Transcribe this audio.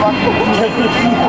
发